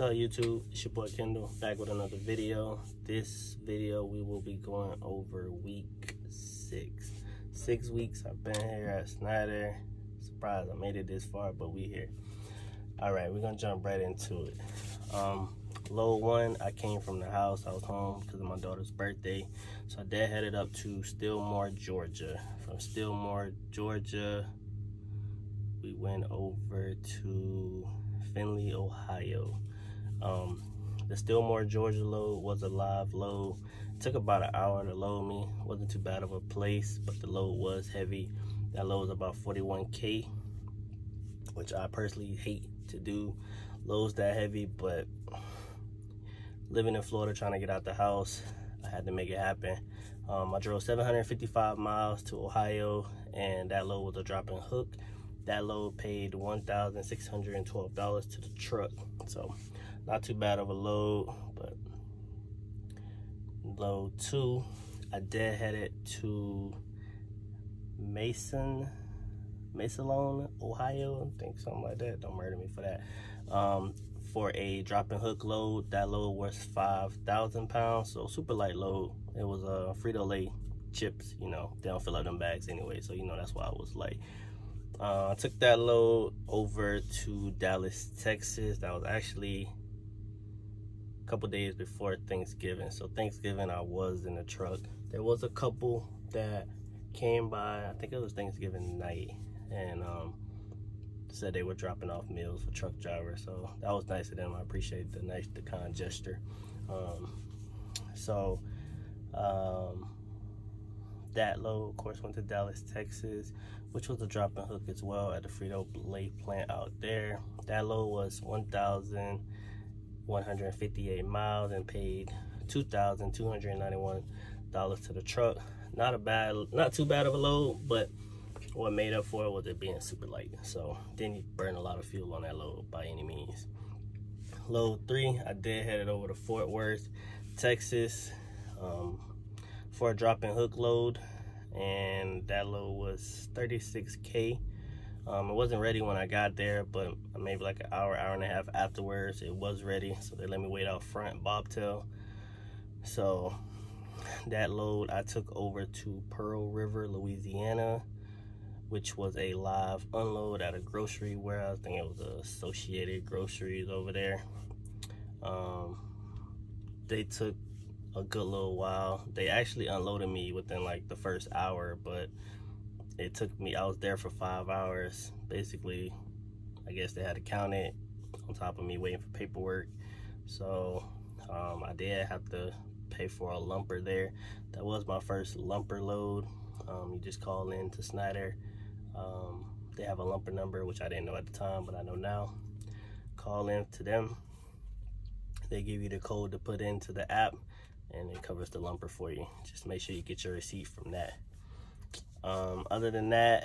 Up YouTube, it's your boy Kendall back with another video. This video we will be going over week six. Six weeks I've been here at Schneider. Surprised I made it this far, but we here. Alright, we're gonna jump right into it. Um, load one, I came from the house. I was home because of my daughter's birthday. So dad headed up to Stillmore, Georgia. From Stillmore, Georgia, we went over to Findlay, Ohio. Um, the Stillmore, Georgia load was a live load. Took about an hour to load me. Wasn't too bad of a place, but the load was heavy. That load was about 41K, which I personally hate to do loads that heavy, but living in Florida, trying to get out the house, I had to make it happen. Um, I drove 755 miles to Ohio, and that load was a drop and hook. That load paid $1,612 to the truck. So not too bad of a load, but load two, I did headed to Mason, Masalone, Ohio, I think something like that. Don't murder me for that. Um, for a drop and hook load, that load was 5,000 pounds, so super light load. It was a uh, Frito-Lay chips, you know, they don't fill up them bags anyway, so you know that's why I was light. Uh, I took that load over to Dallas, Texas. That was actually couple days before Thanksgiving. So Thanksgiving, I was in the truck. There was a couple that came by. I think it was Thanksgiving night, and um, said they were dropping off meals for truck drivers. So that was nice of them. I appreciate the nice, the kind gesture. Um, so um, that load, of course, went to Dallas, Texas, which was a drop and hook as well at the Frito Lay plant out there. That load was 1,000. 158 miles and paid $2,291 to the truck. Not a bad, not too bad of a load, but what made up for it was it being super light. So didn't burn a lot of fuel on that load by any means. Load three, I did headed over to Fort Worth, Texas, um, for a drop and hook load. And that load was 36K. Um, it wasn't ready when I got there, but maybe like an hour, hour and a half afterwards, it was ready. So they let me wait out front, bobtail. So that load I took over to Pearl River, Louisiana, which was a live unload at a grocery warehouse. I think it was Associated Groceries over there. Um, they took a good little while. They actually unloaded me within like the first hour, but it took me, I was there for five hours. Basically, I guess they had to count it on top of me waiting for paperwork. So um, I did have to pay for a lumper there. That was my first lumper load. Um, you just call in to Schneider. Um, they have a lumper number, which I didn't know at the time, but I know now. Call in to them. They give you the code to put into the app and it covers the lumper for you. Just make sure you get your receipt from that. Um, other than that,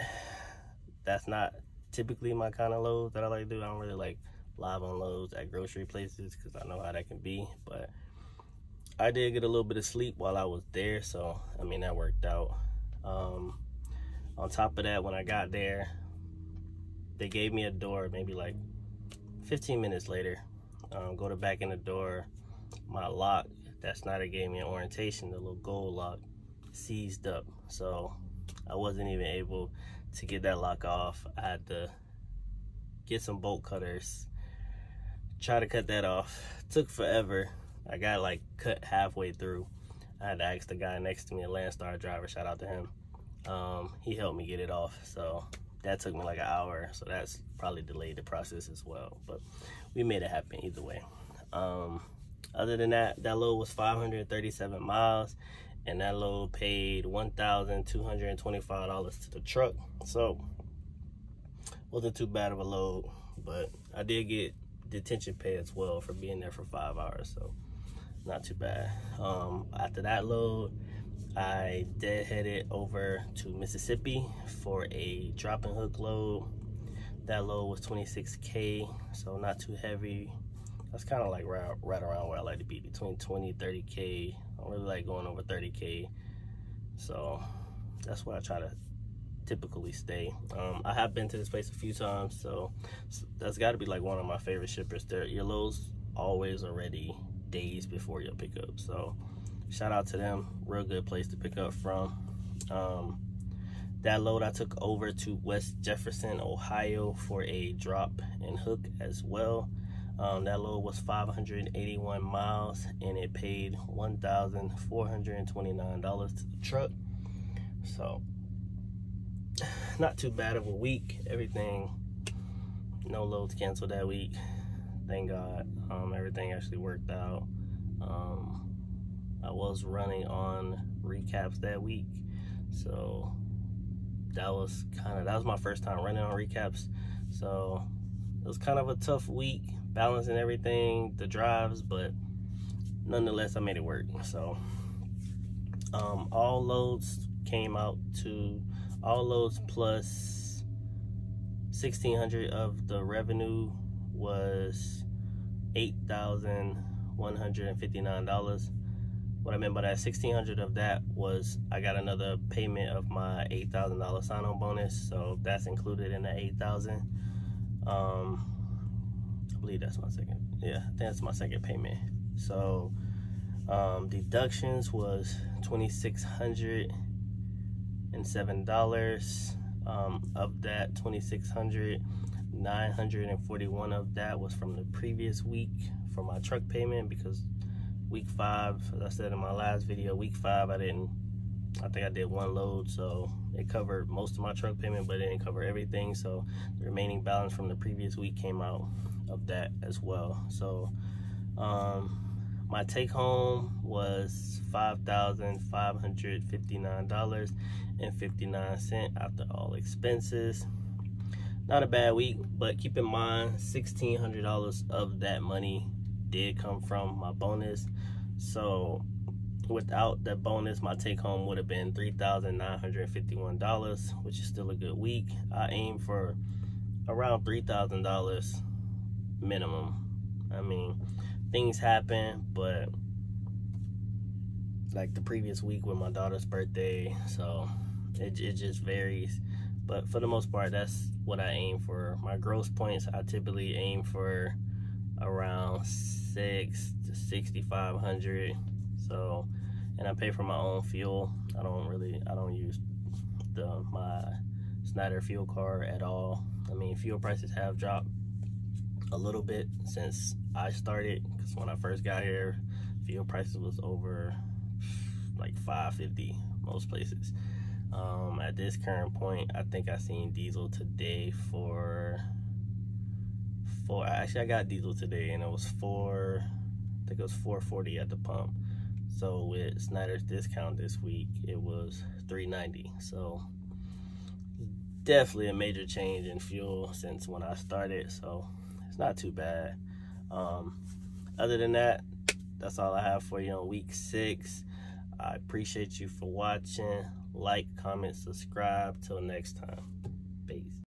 that's not typically my kind of loads that I like to do. I don't really like live on loads at grocery places because I know how that can be. But I did get a little bit of sleep while I was there, so I mean that worked out. Um, on top of that, when I got there, they gave me a door maybe like 15 minutes later. Um, go to back in the door, my lock that Schneider gave me an orientation, the little gold lock, seized up. So I wasn't even able to get that lock off. I had to get some bolt cutters, try to cut that off. took forever. I got like cut halfway through. I had to ask the guy next to me, a Landstar driver, shout out to him. Um, he helped me get it off. So that took me like an hour. So that's probably delayed the process as well. But we made it happen either way. Um, other than that, that load was 537 miles and that load paid $1,225 to the truck. So, wasn't too bad of a load, but I did get detention pay as well for being there for five hours, so not too bad. Um, after that load, I deadheaded over to Mississippi for a drop and hook load. That load was 26K, so not too heavy. That's kind of like right, right around where I like to be, between 20 30K I really like going over 30K. So that's where I try to typically stay. Um, I have been to this place a few times, so that's got to be like one of my favorite shippers. There, your loads always already days before your pickup. So shout out to them. Real good place to pick up from. Um, that load I took over to West Jefferson, Ohio for a drop and hook as well. Um, that load was 581 miles and it paid $1,429 to the truck. So, not too bad of a week. Everything, no loads canceled that week. Thank God. Um, everything actually worked out. Um, I was running on recaps that week. So, that was kind of, that was my first time running on recaps. So, it was kind of a tough week balancing everything, the drives, but nonetheless, I made it work. So, um, all loads came out to all loads plus 1600 of the revenue was $8,159. What I meant by that, 1600 of that was I got another payment of my $8,000 sign-on bonus, so that's included in the 8,000. Um, believe that's my second. Yeah, that's my second payment. So um, deductions was twenty six hundred and seven dollars. Um, of that twenty six hundred, nine hundred and forty one of that was from the previous week for my truck payment because week five, as I said in my last video, week five I didn't. I think I did one load, so it covered most of my truck payment, but it didn't cover everything. So the remaining balance from the previous week came out of that as well. So um, my take home was $5,559.59 after all expenses. Not a bad week, but keep in mind $1,600 of that money did come from my bonus. So without that bonus, my take home would have been $3,951, which is still a good week. I aim for around $3,000 minimum. I mean, things happen, but like the previous week with my daughter's birthday, so it, it just varies. But for the most part, that's what I aim for. My gross points, I typically aim for around six to 6,500. So, and I pay for my own fuel. I don't really, I don't use the my Schneider fuel card at all. I mean, fuel prices have dropped a little bit since I started because when I first got here fuel prices was over like 550 most places. Um, at this current point I think I seen diesel today for four actually I got diesel today and it was four I think it was 440 at the pump. So with Schneider's discount this week it was 390 so definitely a major change in fuel since when I started. So it's not too bad. Um, other than that, that's all I have for you on week six. I appreciate you for watching. Like, comment, subscribe. Till next time. Peace.